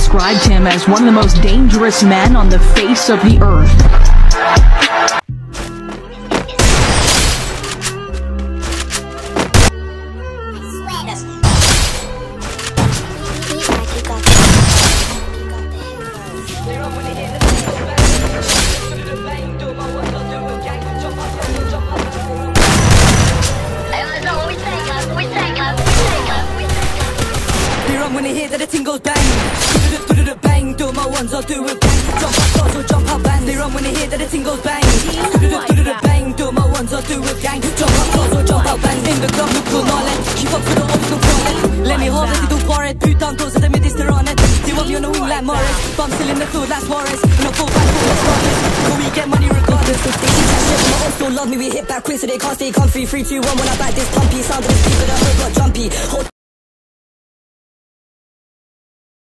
described him as one of the most dangerous men on the face of the earth. Run when they hear that the ting goes bang. Do do do bang, do my ones, I'll do it bang. Jump up close or jump up bang. They run when they hear that the ting goes bang. Do do do bang, do my ones, I'll do it gang. Jump up close or jump up bang. In the club, look cool, all Keep up for the old school crawling. Let me hold it, do for it. Putain, those are the middies, they're on it. They want me on the wing like Morris. But still in the food, like Morris. In a full fight, full of spotless. But we get money regardless. They teach that shit, my old school love me. We hit back quick so they can't stay comfy. 3, 2, 1 when I back this pumpy. Sound of the speaker, the hood got jumpy. Hold